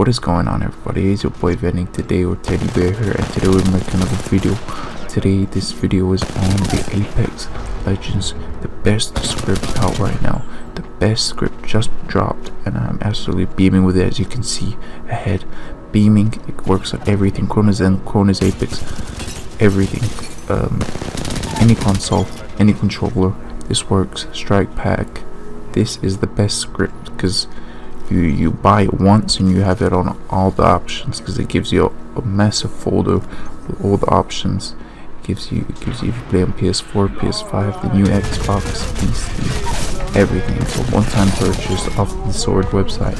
what is going on everybody? It's your boy Venning today or Teddy Bear here and today we're making another video. Today this video is on the Apex Legends the best script out right now. The best script just dropped and I'm absolutely beaming with it as you can see ahead. Beaming it works on everything. Cronus Zen, Cronus Apex everything. Um, any console any controller this works. Strike pack this is the best script because you you buy it once and you have it on all the options because it gives you a, a, massive folder with all the options. It gives you it gives you if you play on ps4 ps5 the new xbox pc everything. It's a one-time purchase off the sword website.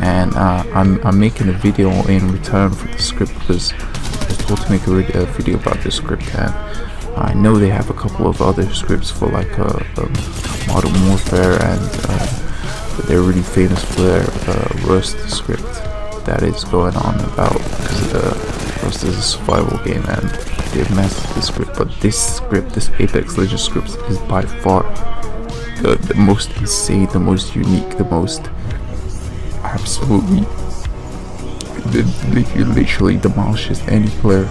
And uh, I'm, I'm making a video in return for the script because I was told to make a, video about the script and I know they have a couple of other scripts for like uh, um, Modern Warfare and uh, really famous for their uh, Rust script that is going on about because uh, Rust is a survival game and they've mastered the script. But this script, this Apex Legends script, is by far the, the most insane, the most unique, the most absolutely. It literally demolishes any player,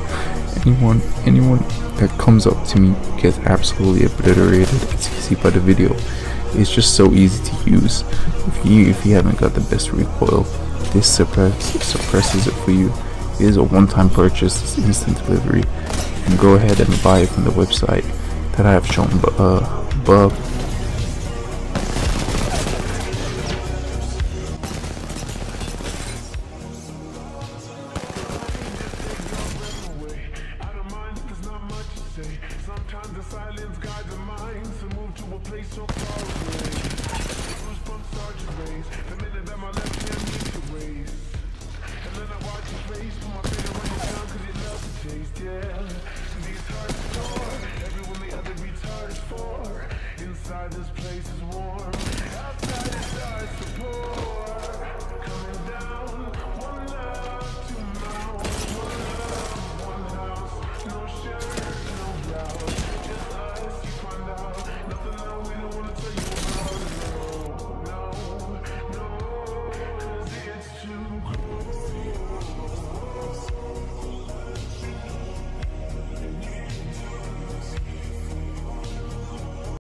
anyone, anyone that comes up to me gets absolutely obliterated. As you see by the video. It's just so easy to use. If you if you haven't got the best recoil this suppress, suppresses it for you. It is a one-time purchase. It's instant delivery. And go ahead and buy it from the website that I have shown uh, above Sometimes the silence guides the mind to move to a place so far away. Goosebumps start to raise the minute that my